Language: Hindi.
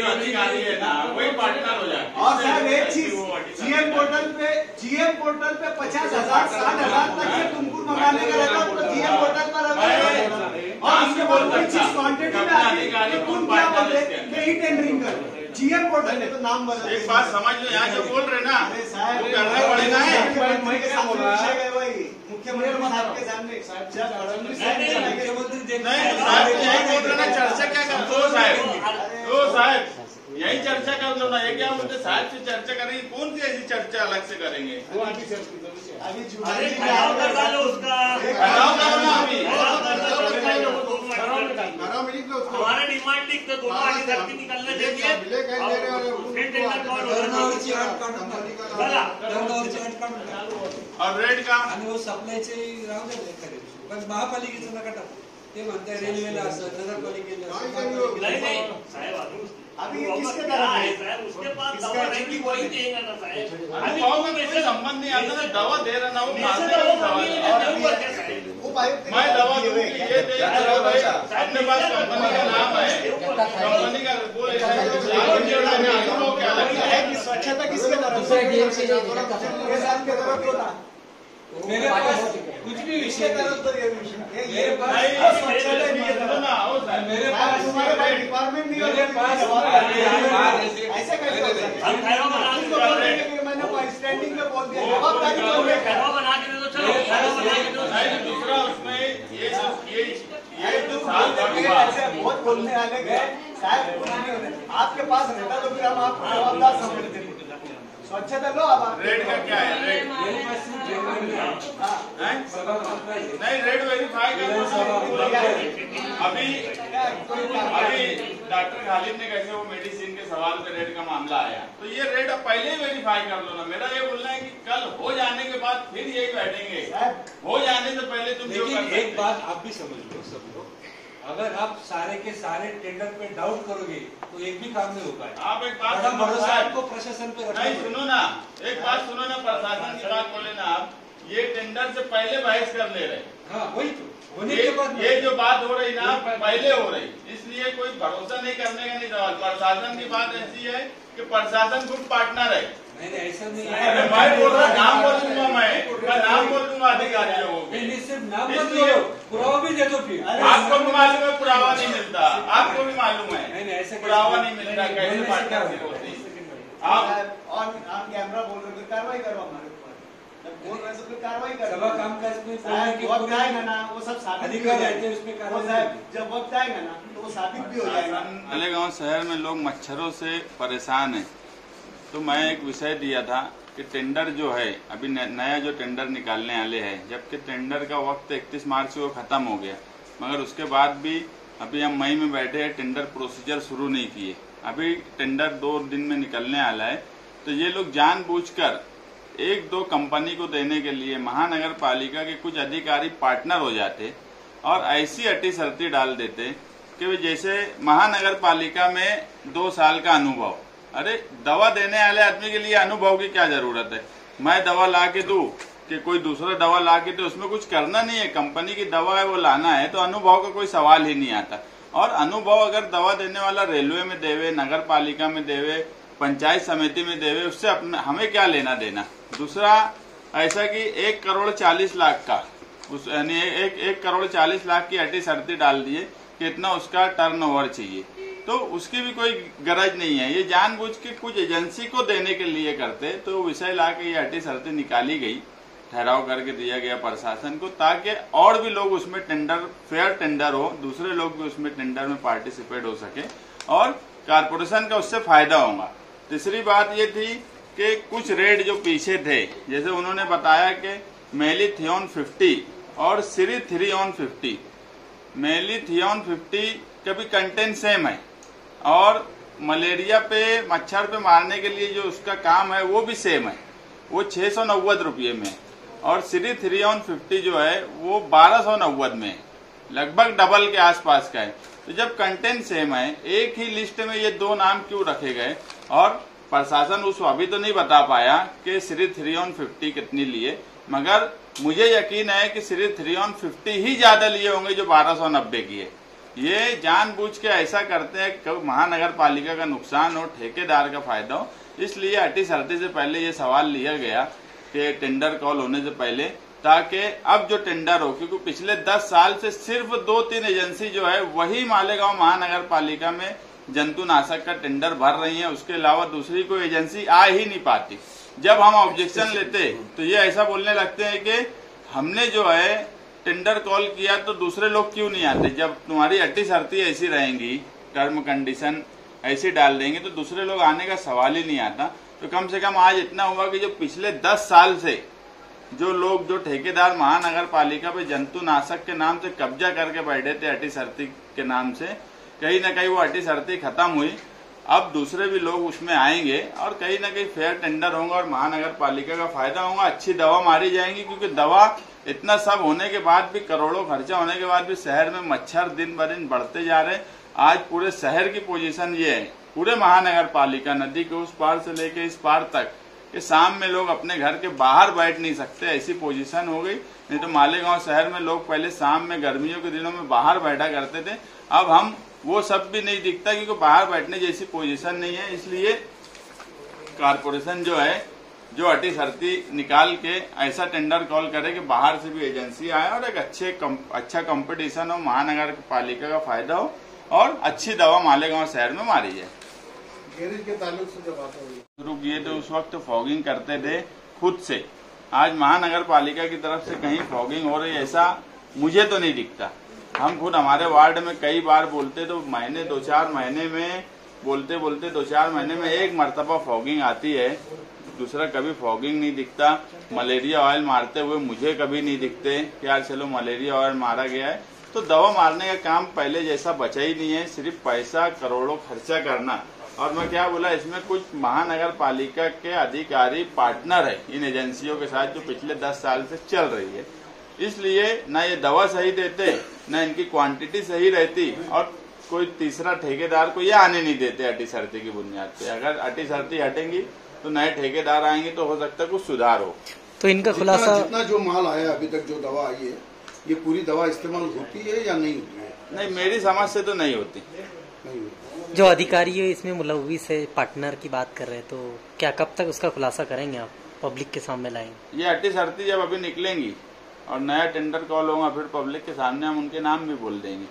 अधिकारी है ना वही पार्टनर हो जाते और साहब एक चीज़ जीएम पोर्टल पे जीएम पोर्टल पे पचास हज़ार साठ हज़ार तक के तुमको मंगाने का रहता है तो जीएम पोर्टल पर और उसके बाद कोई चीज़ क्वांटिटी में आती है तो तुम क्या बोलते कि ही टेंडरिंग कर जीएम पोर्टल पे तो नाम बदल एक बात समझ लो यहाँ जो बोल रहे ना अरे साहब करना पड़ेगा। है मुख्यमंत्री है मुख्यमंत्री साहब के सामने। साहब नहीं, नहीं, मुख्यमंत्री नहीं साहब यही बोल रहे ना चर्चा क्या कर दो दो साहब? यही चर्चा कर लो ना ये क्या बोलते साहब से चर्चा करेंगे कौन सी ऐसी चर्चा अलग से करेंगे? अभी अभी हमारा डिमांड दोनों आगे धरती निकलने रेड. का आणि वो सप्लायचे राहू द्या एखाद्या महापालिकेचं नका टाकू. ते म्हणताय रेल्वेला असं नगरपालिकेला असं नाही, नाही, नहीं नहीं साहब अभी ये किसके क्या है? साहब उसके पास दवा है? रहेगी वही देगा ना साहब अभी अनुभव में ऐसे संबंध नहीं आता ना दवा दे रहा ना वो मेरे से मारने तो का वो सवाल मांगी है। नहीं देते ऊपर क्या साहब उपायुक्त मैं दवा दूँगी ये दे दो भाई अपने पास कंपनी का नाम है। कंपनी का वो है जो साल में मैंने अनुभव क्या लगता है है कि स्वच्छता किसके तरफ़ से ये साहब के तरफ़ तो था मेरे पास कुछ भी विषय तरफ़ तो ये विषय ये ये मेरे पास- नहीं, स्वच्छता मेरे- है पास डिपार्टमेंट नहीं मेरे पास बहुत बोलने वाले गए साहब कुछ नहीं होने आपके पास रहता तो फिर हम जवाबदार समझते स्वच्छता लो अब रेट का क्या है? रेट है. हैं? सभा मात्र आहे. नहीं रेट वेरीफाई कर अभी अभी डॉक्टर खालिद ने कैसे वो मेडिसिन के सवाल पे रेट का मामला आया। तो ये रेट अब पहले ही वेरीफाई कर लो ना। मेरा ये बोलना है कि कल हो जाने के बाद फिर यही बैठेंगे। हो जाने से पहले तुम लेकिन एक बात आप भी समझ लो सब लोग। अगर आप सारे के सारे टेंडर पे डाउट करोगे तो एक भी काम नहीं हो पाएगा। आप एक बात बड़ा भरोसा आपको प्रशासन पे नहीं सुनो ना। एक बात सुनो ना प्रशासन की बात बोले ना आप। ये टेंडर से पहले बहस कर ले रहे। हाँ वही तो। ये, जो बात हो रही ना पहले हो रही। इसलिए कोई भरोसा नहीं करने का नहीं सवाल। प्रशासन की बात ऐसी है कि प्रशासन गुड पार्टनर है। नहीं नहीं ऐसा नहीं अरे मैं बोल रहा नाम बोल दूँगा मैं। मैं नाम बोल दूँगा अधिकारियों को। नहीं भी। नहीं, सिर्फ़ नाम मत बोलो पुरावा भी दे दो फिर। आपको भी मालूम है पुरावा नहीं मिलता। आपको भी मालूम है। नहीं ऐसा कैसे- पुरावा नहीं मिलता नहीं, कैसे? होती होगा? आप साहब ऑन ऑन कैमरा बोल रहे कार्रवाई करो हमारे सभा कामकाज में बोलने साहब की वक्त आएगा ना वो सब साबित भी हो जाएगा। रहते उसमें कार्रवाई वो साहब करेंगे। जब वक्त आएगा ना तो वो साबित भी हो जाएगा। मालेगांव शहर में लोग मच्छरों से परेशान हैं। तो मैं एक विषय दिया था कि टेंडर जो है अभी नया जो टेंडर निकालने वाले हैं जबकि टेंडर का वक्त 31 मार्च को खत्म हो गया। मगर उसके बाद भी अभी हम मई में बैठे हैं टेंडर प्रोसीजर शुरू नहीं किए। अभी टेंडर दो दिन में निकलने वाला है। तो ये लोग जानबूझकर एक दो कंपनी को देने के लिए महानगर पालिका के कुछ अधिकारी पार्टनर हो जाते और ऐसी अटी शर्ती डाल देते कि जैसे महानगर पालिका में दो साल का अनुभव। अरे, दवा देने वाले आदमी के लिए अनुभव की क्या ज़रूरत है? मैं दवा ला के दू कि कोई दूसरा दवा ला के दे? उसमें कुछ करना नहीं है। कंपनी की दवा है, वो लाना है तो अनुभव का कोई सवाल ही नहीं आता। और अनुभव अगर दवा देने वाला रेलवे में देवे नगर पालिका में देवे पंचायत समिति में देवे, उससे अपना, हमें क्या लेना देना? दूसरा, ऐसा कि एक करोड़ चालीस लाख का, उस, यानी एक एक करोड़ चालीस लाख की अटी शर्ती डाल दिए, कितना उसका टर्न चाहिए। तो उसकी भी कोई गरज नहीं है। ये जानबूझ के कुछ एजेंसी को देने के लिए करते तो विषय ला के ये अटी शर्तें निकाली गई, ठहराव करके दिया गया प्रशासन को, ताकि और भी लोग उसमें टेंडर फेयर टेंडर हो, दूसरे लोग भी उसमें टेंडर में पार्टिसिपेट हो सके, और कारपोरेशन का उससे फ़ायदा होगा। तीसरी बात ये थी कि कुछ रेट जो पीछे थे, जैसे उन्होंने बताया कि मेली मेलीथियोन 50 और सिरीथ्रियोन 50 मेलीथियोन 50 का भी कंटेंट सेम है और मलेरिया पे, मच्छर पे मारने के लिए जो उसका काम है, वो भी सेम है। वो छः सौ नव्वद रुपये में। और सिरीथ्रियोन 50 जो है, वो बारह सौ नव्वद में लगभग डबल के आसपास का है। तो जब कंटेंट सेम है, एक ही लिस्ट में ये दो नाम क्यों रखे गए? और प्रशासन उस अभी तो नहीं बता पाया कि श्री थ्री ऑन फिफ्टी कितनी लिए, मगर मुझे यकीन है कि श्री थ्री ऑन फिफ्टी ही ज़्यादा लिए होंगे जो बारह सौ नब्बे की है। ये जानबूझ के ऐसा करते हैं कि महानगर पालिका का नुकसान हो, ठेकेदार का फ़ायदा हो। इसलिए अटी शर्ती से पहले ये सवाल लिया गया कि टेंडर कॉल होने से पहले, ताकि अब जो टेंडर हो, क्योंकि पिछले 10 साल से सिर्फ़ दो तीन एजेंसी जो है, वही मालेगांव महानगर पालिका में जंतुनाशक का टेंडर भर रही है, उसके अलावा दूसरी कोई एजेंसी आ ही नहीं पाती। जब हम ऑब्जेक्शन लेते तो ये ऐसा बोलने लगते हैं कि हमने जो है टेंडर कॉल किया तो दूसरे लोग क्यों नहीं आते? जब तुम्हारी अट्टी शर्ती ऐसी रहेंगी टर्म कंडीशन ऐसी डाल देंगे तो दूसरे लोग आने का सवाल ही नहीं आता। तो कम से कम आज इतना हुआ कि जो पिछले दस साल से जो लोग, जो ठेकेदार महानगर पालिका पे जंतुनाशक के नाम से कब्जा करके बैठे थे अटी शर्ती के नाम से कहीं ना कहीं वो अटी शर्ती खत्म हुई। अब दूसरे भी लोग उसमें आएँगे और कहीं ना कहीं फेयर टेंडर होगा और महानगर पालिका का फ़ायदा होगा। अच्छी दवा मारी जाएँगी क्योंकि दवा इतना सब होने के बाद भी, करोड़ों खर्चा होने के बाद भी शहर में मच्छर दिन ब दिन बढ़ते जा रहे हैं। आज पूरे शहर की पोजीशन ये है। पूरे महानगर पालिका नदी के उस पार से लेके इस पार तक कि शाम में लोग अपने घर के बाहर बैठ नहीं सकते, ऐसी पोजीशन हो गई। नहीं तो मालेगांव शहर में लोग पहले शाम में गर्मियों के दिनों में बाहर बैठा करते थे। अब हम वो सब भी नहीं दिखता क्योंकि बाहर बैठने जैसी पोजीशन नहीं है इसलिए कारपोरेशन जो है जो अटी शर्ती निकाल के ऐसा टेंडर कॉल करे कि बाहर से भी एजेंसी आए और एक अच्छे कम, अच्छा कंपटीशन हो महानगर पालिका का फ़ायदा हो और अच्छी दवा मालेगांव शहर में मारी जाए। गैरेज के ताल्लुक से जब आता शुरू किए थे उस वक्त फॉगिंग करते थे खुद से। आज महानगर पालिका की तरफ़ से कहीं फॉगिंग हो रही ऐसा मुझे तो नहीं दिखता। हम खुद हमारे वार्ड में कई बार बोलते तो महीने, दो चार महीने में बोलते बोलते, दो चार महीने में एक मरतबा फॉगिंग आती है। दूसरा कभी फॉगिंग नहीं दिखता। मलेरिया ऑयल मारते हुए मुझे कभी नहीं दिखते। कि यार चलो, मलेरिया ऑयल मारा गया है। तो दवा मारने का काम पहले जैसा बचा ही नहीं है। सिर्फ़ पैसा, करोड़ों खर्चा करना। और मैं क्या बोला, इसमें कुछ महानगर पालिका के अधिकारी पार्टनर है इन एजेंसियों के साथ, जो पिछले दस साल से चल रही है। इसलिए ना ये दवा सही देते न इनकी क्वांटिटी सही रहती और कोई तीसरा ठेकेदार को ये आने नहीं देते अटी शर्ती की बुनियाद पे। अगर अटी शर्ती हटेंगी तो नए ठेकेदार आएँगे तो हो सकता है कुछ सुधार हो। तो इनका खुलासा जितना जो माल आया अभी तक जो दवा आई है ये पूरी दवा इस्तेमाल होती है या नहीं होती है? नहीं मेरी समझ से तो नहीं होती। जो अधिकारी है इसमें मुलविस है पार्टनर की बात कर रहे हैं तो क्या कब तक उसका खुलासा करेंगे आप? पब्लिक के सामने लाएँगे ये अट्टी शर्ती जब अभी निकलेंगी और नया टेंडर कॉल होगा, फिर पब्लिक के सामने हम उनके नाम भी बोल देंगे।